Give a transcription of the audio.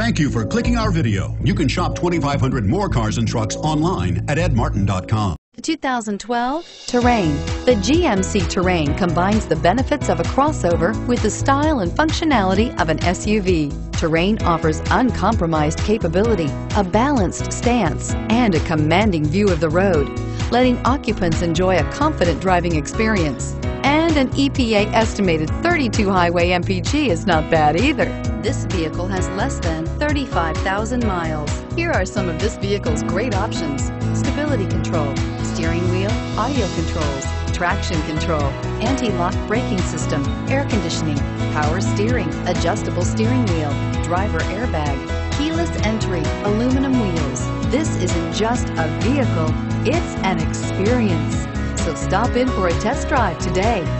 Thank you for clicking our video. You can shop 2,500 more cars and trucks online at edmartin.com. The 2012 Terrain. The GMC Terrain combines the benefits of a crossover with the style and functionality of an SUV. Terrain offers uncompromised capability, a balanced stance, and a commanding view of the road, letting occupants enjoy a confident driving experience. And an EPA estimated 32 highway MPG is not bad either. This vehicle has less than 35,000 miles. Here are some of this vehicle's great options. Stability control, steering wheel, audio controls, traction control, anti-lock braking system, air conditioning, power steering, adjustable steering wheel, driver airbag, keyless entry, aluminum wheels. This isn't just a vehicle, it's an experience. So stop in for a test drive today.